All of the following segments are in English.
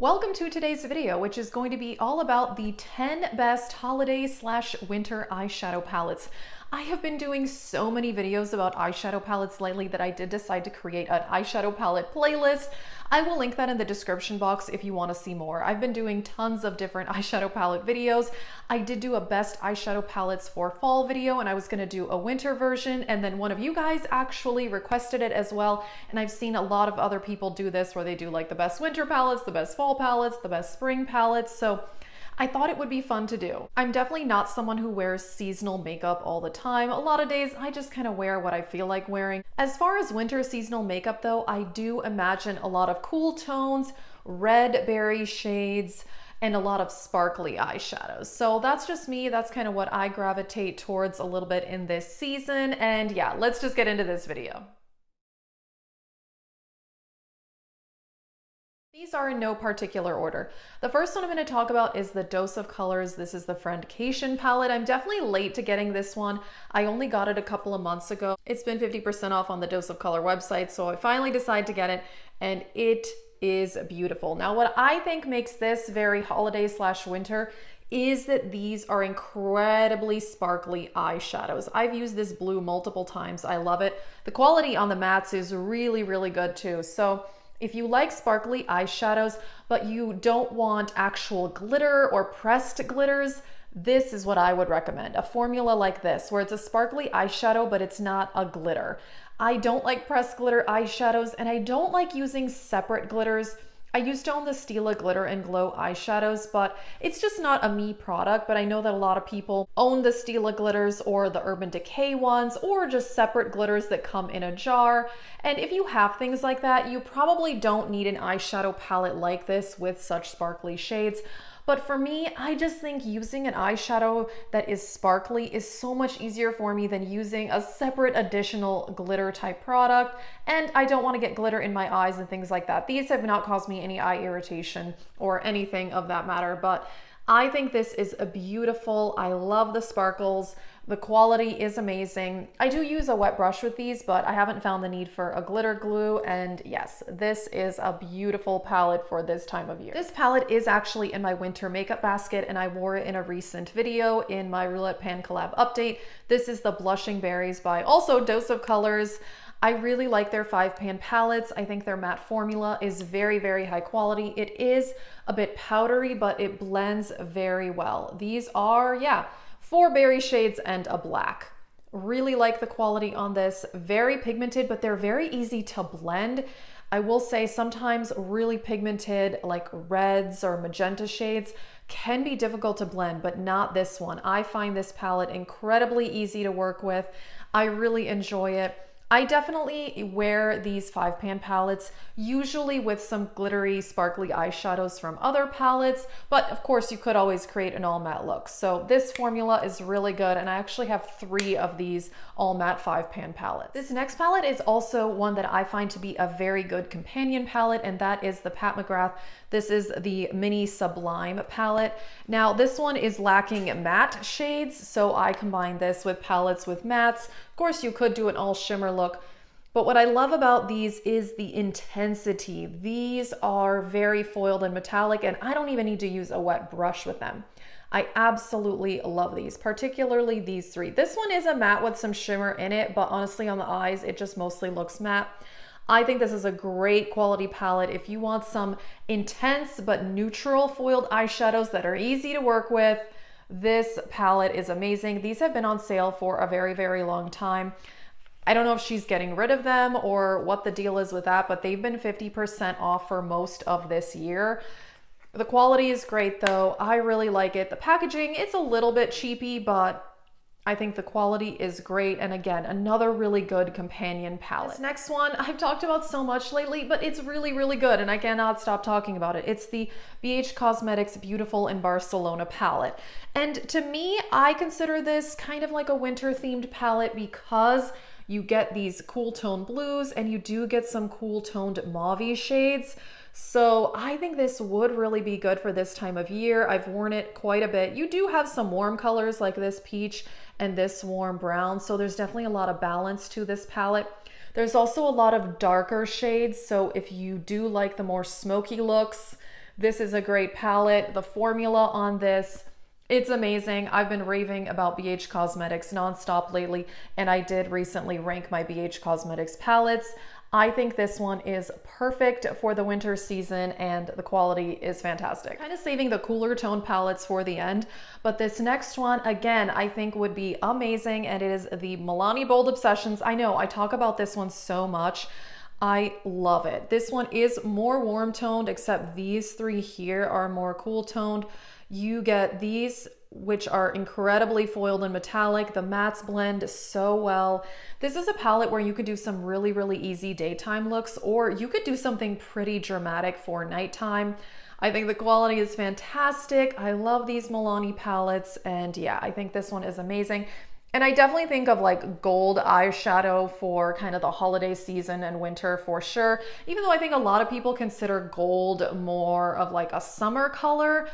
Welcome to today's video, which is going to be all about the 10 best holiday slash winter eyeshadow palettes. I have been doing so many videos about eyeshadow palettes lately that I did decide to create an eyeshadow palette playlist. I will link that in the description box if you want to see more. I've been doing tons of different eyeshadow palette videos. I did do a best eyeshadow palettes for fall video and I was going to do a winter version and then one of you guys actually requested it as well and I've seen a lot of other people do this where they do like the best winter palettes, the best fall palettes, the best spring palettes. So I thought it would be fun to do. I'm definitely not someone who wears seasonal makeup all the time. A lot of days I just kind of wear what I feel like wearing. As far as winter seasonal makeup though, I do imagine a lot of cool tones, red berry shades, and a lot of sparkly eyeshadows. So that's just me. That's kind of what I gravitate towards a little bit in this season. And yeah, let's just get into this video. These are in no particular order. The first one I'm going to talk about is the Dose of Colors. This is the Friendcation palette. I'm definitely late to getting this one. I only got it a couple of months ago. It's been 50% off on the Dose of Color website, so I finally decided to get it, and it is beautiful. Now, what I think makes this very holiday slash winter is that these are incredibly sparkly eyeshadows. I've used this blue multiple times. I love it. The quality on the mattes is really, really good too. So if you like sparkly eyeshadows, but you don't want actual glitter or pressed glitters, this is what I would recommend. A formula like this, where it's a sparkly eyeshadow, but it's not a glitter. I don't like pressed glitter eyeshadows, and I don't like using separate glitters I used to own the Stila Glitter and Glow eyeshadows, but it's just not a me product. But I know that a lot of people own the Stila glitters or the Urban Decay ones, or just separate glitters that come in a jar. And if you have things like that, you probably don't need an eyeshadow palette like this with such sparkly shades. But for me, I just think using an eyeshadow that is sparkly is so much easier for me than using a separate additional glitter type product. And I don't want to get glitter in my eyes and things like that. These have not caused me any eye irritation or anything of that matter, but I think this is a beautiful. I love the sparkles. The quality is amazing. I do use a wet brush with these, but I haven't found the need for a glitter glue. And yes, this is a beautiful palette for this time of year. This palette is actually in my winter makeup basket and I wore it in a recent video in my Roulette Pan collab update. This is the Blushing Berries by also Dose of Colors. I really like their five pan palettes. I think their matte formula is very, very high quality. It is a bit powdery, but it blends very well. These are, yeah, four berry shades and a black. Really like the quality on this. Very pigmented, but they're very easy to blend. I will say sometimes really pigmented like reds or magenta shades can be difficult to blend, but not this one. I find this palette incredibly easy to work with. I really enjoy it. I definitely wear these five pan palettes, usually with some glittery, sparkly eyeshadows from other palettes, but of course you could always create an all matte look. So this formula is really good, and I actually have three of these all matte five pan palettes. This next palette is also one that I find to be a very good companion palette, and that is the Pat McGrath. This is the Mini Sublime palette. Now this one is lacking matte shades, so I combine this with palettes with mattes course, you could do an all shimmer look, but what I love about these is the intensity. These are very foiled and metallic, and I don't even need to use a wet brush with them. I absolutely love these, particularly these three. This one is a matte with some shimmer in it, but honestly on the eyes, it just mostly looks matte. I think this is a great quality palette if you want some intense but neutral foiled eyeshadows that are easy to work with this palette is amazing. These have been on sale for a very, very long time. I don't know if she's getting rid of them or what the deal is with that, but they've been 50% off for most of this year. The quality is great though. I really like it. The packaging, it's a little bit cheapy, but I think the quality is great. And again, another really good companion palette. This next one I've talked about so much lately, but it's really, really good. And I cannot stop talking about it. It's the BH Cosmetics Beautiful in Barcelona palette. And to me, I consider this kind of like a winter themed palette because you get these cool tone blues and you do get some cool toned mauve shades. So I think this would really be good for this time of year. I've worn it quite a bit. You do have some warm colors like this peach and this warm brown. So there's definitely a lot of balance to this palette. There's also a lot of darker shades. So if you do like the more smoky looks, This is a great palette. The formula on this it's amazing. I've been raving about BH Cosmetics nonstop lately, and I did recently rank my BH Cosmetics palettes. I think this one is perfect for the winter season and the quality is fantastic. Kind of saving the cooler tone palettes for the end, but this next one, again, I think would be amazing and it is the Milani Bold Obsessions. I know I talk about this one so much. I love it. This one is more warm toned, except these three here are more cool toned. You get these which are incredibly foiled and metallic. The mattes blend so well. This is a palette where you could do some really, really easy daytime looks, or you could do something pretty dramatic for nighttime. I think the quality is fantastic. I love these Milani palettes, and yeah, I think this one is amazing. And I definitely think of like gold eyeshadow for kind of the holiday season and winter for sure. Even though I think a lot of people consider gold more of like a summer color.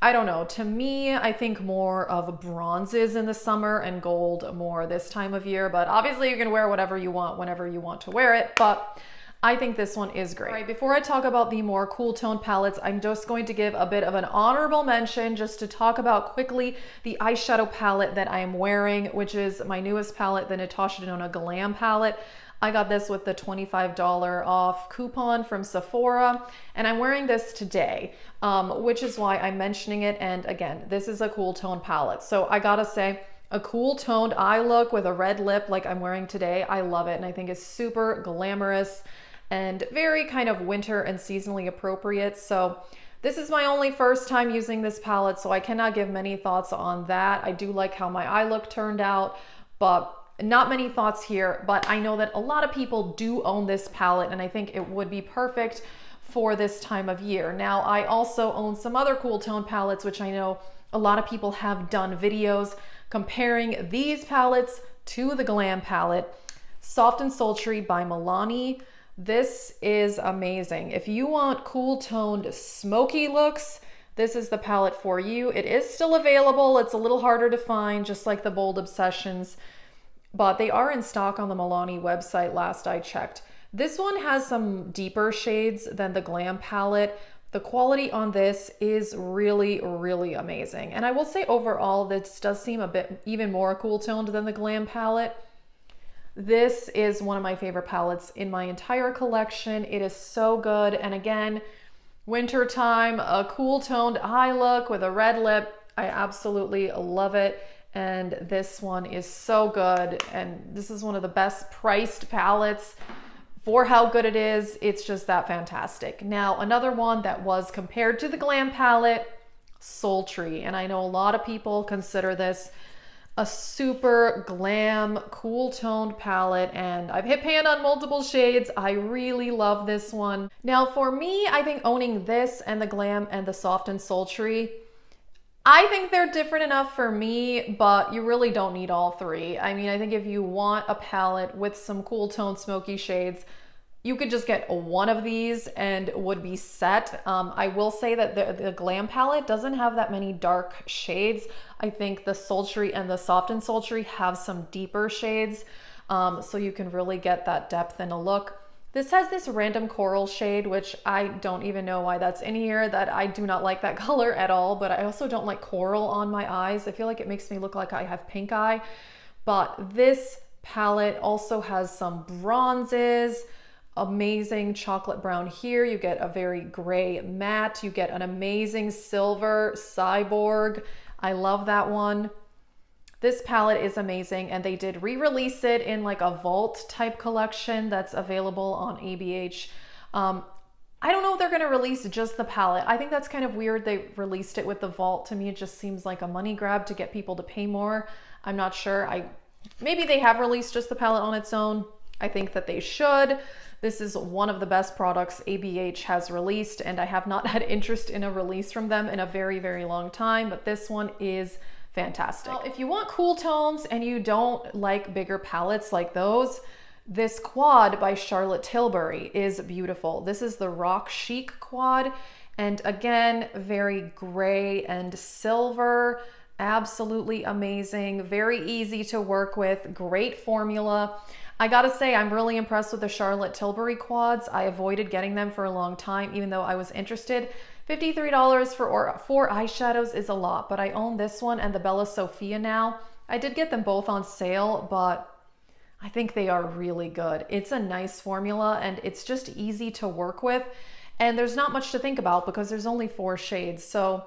I don't know. To me, I think more of bronzes in the summer and gold more this time of year. But obviously, you can wear whatever you want whenever you want to wear it. But I think this one is great. Right, before I talk about the more cool tone palettes, I'm just going to give a bit of an honorable mention just to talk about quickly the eyeshadow palette that I am wearing, which is my newest palette, the Natasha Denona Glam palette. I got this with the $25 off coupon from Sephora, and I'm wearing this today, um, which is why I'm mentioning it. And again, this is a cool tone palette. So I gotta say, a cool toned eye look with a red lip like I'm wearing today, I love it. And I think it's super glamorous and very kind of winter and seasonally appropriate. So this is my only first time using this palette, so I cannot give many thoughts on that. I do like how my eye look turned out, but not many thoughts here, but I know that a lot of people do own this palette and I think it would be perfect for this time of year. Now, I also own some other cool tone palettes, which I know a lot of people have done videos comparing these palettes to the Glam palette. Soft and Sultry by Milani. This is amazing. If you want cool toned smoky looks, this is the palette for you. It is still available. It's a little harder to find, just like the Bold Obsessions but they are in stock on the Milani website last I checked. This one has some deeper shades than the Glam palette. The quality on this is really, really amazing. And I will say overall, this does seem a bit even more cool toned than the Glam palette. This is one of my favorite palettes in my entire collection. It is so good. And again, winter time, a cool toned eye look with a red lip. I absolutely love it and this one is so good. And this is one of the best priced palettes for how good it is. It's just that fantastic. Now another one that was compared to the glam palette sultry and i know a lot of people consider this a super glam cool toned palette. And I've hit pan on multiple shades. I really love this one. Now for me, I think owning this and the glam and the soft and sultry I think they're different enough for me, but you really don't need all three. I mean, I think if you want a palette with some cool tone smoky shades, you could just get one of these and would be set. Um, I will say that the, the Glam palette doesn't have that many dark shades. I think the Sultry and the Soft and Sultry have some deeper shades, um, so you can really get that depth in a look. This has this random coral shade, which I don't even know why that's in here, that I do not like that color at all, but I also don't like coral on my eyes. I feel like it makes me look like I have pink eye. But this palette also has some bronzes, amazing chocolate brown here. You get a very gray matte. You get an amazing silver cyborg. I love that one. This palette is amazing and they did re-release it in like a vault type collection that's available on ABH. Um, I don't know if they're going to release just the palette. I think that's kind of weird they released it with the vault. To me, it just seems like a money grab to get people to pay more. I'm not sure. I Maybe they have released just the palette on its own. I think that they should. This is one of the best products ABH has released and I have not had interest in a release from them in a very, very long time, but this one is fantastic. Well, if you want cool tones and you don't like bigger palettes like those, this quad by Charlotte Tilbury is beautiful. This is the Rock Chic quad. And again, very gray and silver, absolutely amazing, very easy to work with, great formula. I gotta say, I'm really impressed with the Charlotte Tilbury quads. I avoided getting them for a long time, even though I was interested. $53 for four eyeshadows is a lot, but I own this one and the Bella Sofia now. I did get them both on sale, but I think they are really good. It's a nice formula and it's just easy to work with. And there's not much to think about because there's only four shades. So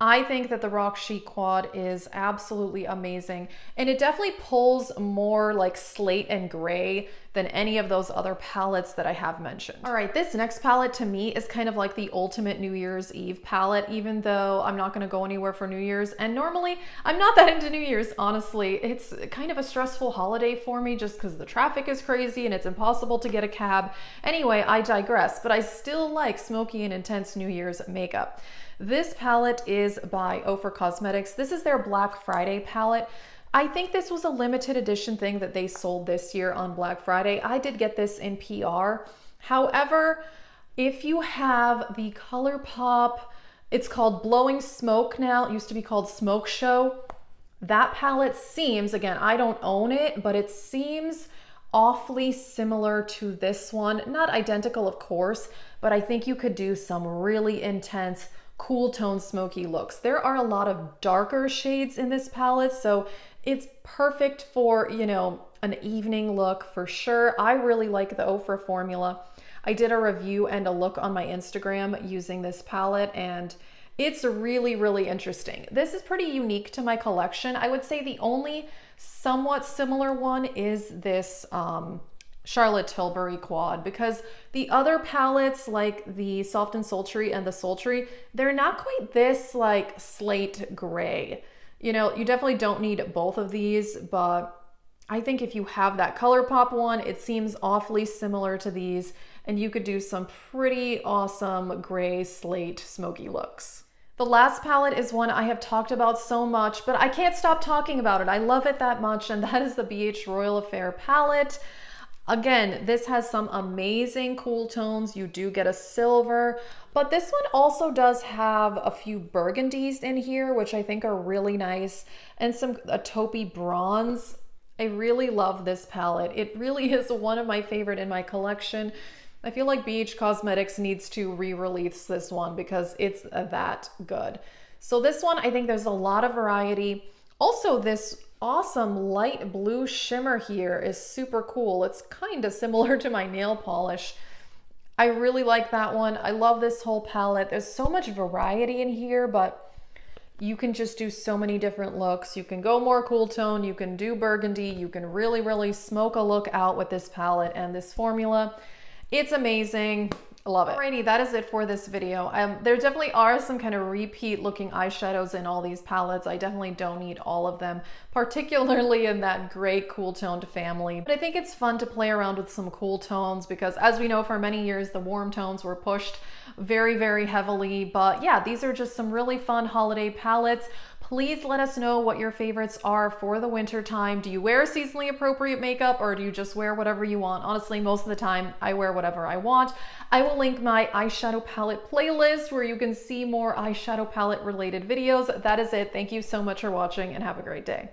I think that the Rock Chic Quad is absolutely amazing. And it definitely pulls more like slate and gray than any of those other palettes that I have mentioned. All right, this next palette to me is kind of like the ultimate New Year's Eve palette, even though I'm not gonna go anywhere for New Year's. And normally I'm not that into New Year's, honestly. It's kind of a stressful holiday for me just because the traffic is crazy and it's impossible to get a cab. Anyway, I digress, but I still like smoky and intense New Year's makeup. This palette is by Ofra Cosmetics. This is their Black Friday palette. I think this was a limited edition thing that they sold this year on Black Friday. I did get this in PR. However, if you have the ColourPop, it's called Blowing Smoke now. It used to be called Smoke Show. That palette seems, again, I don't own it, but it seems awfully similar to this one. Not identical, of course, but I think you could do some really intense cool tone smoky looks. There are a lot of darker shades in this palette, so it's perfect for, you know, an evening look for sure. I really like the Ofra formula. I did a review and a look on my Instagram using this palette and it's really, really interesting. This is pretty unique to my collection. I would say the only somewhat similar one is this um, Charlotte Tilbury quad because the other palettes like the Soft and Sultry and the Sultry, they're not quite this like slate gray. You know, you definitely don't need both of these, but I think if you have that ColourPop one, it seems awfully similar to these and you could do some pretty awesome gray slate smoky looks. The last palette is one I have talked about so much, but I can't stop talking about it. I love it that much, and that is the BH Royal Affair palette. Again, this has some amazing cool tones. You do get a silver, but this one also does have a few burgundies in here, which I think are really nice, and some a taupey bronze. I really love this palette. It really is one of my favorite in my collection. I feel like BH Cosmetics needs to re-release this one because it's that good. So this one, I think there's a lot of variety. Also, this awesome light blue shimmer here is super cool. It's kind of similar to my nail polish. I really like that one. I love this whole palette. There's so much variety in here, but you can just do so many different looks. You can go more cool tone, you can do burgundy, you can really, really smoke a look out with this palette and this formula. It's amazing. Love it. Alrighty, that is it for this video. Um, there definitely are some kind of repeat looking eyeshadows in all these palettes. I definitely don't need all of them, particularly in that gray cool toned family. But I think it's fun to play around with some cool tones because as we know for many years, the warm tones were pushed very, very heavily. But yeah, these are just some really fun holiday palettes. Please let us know what your favorites are for the winter time. Do you wear seasonally appropriate makeup or do you just wear whatever you want? Honestly, most of the time I wear whatever I want. I will link my eyeshadow palette playlist where you can see more eyeshadow palette related videos. That is it. Thank you so much for watching and have a great day.